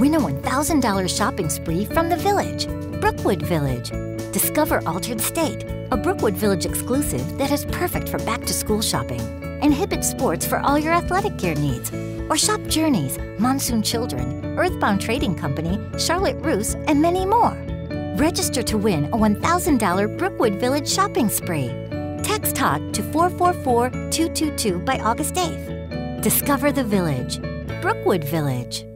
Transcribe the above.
Win a $1,000 shopping spree from the Village, Brookwood Village. Discover Altar'd State, a Brookwood Village exclusive that is perfect for back to school shopping. And Sports for all your athletic gear needs. Or shop Journeys, Monsoon Children, Earthbound Trading Company, Charlotte Russe, and many more. Register to win a $1,000 Brookwood Village shopping spree. Text TALK to 444 222 by August 8th. Discover the Village, Brookwood Village.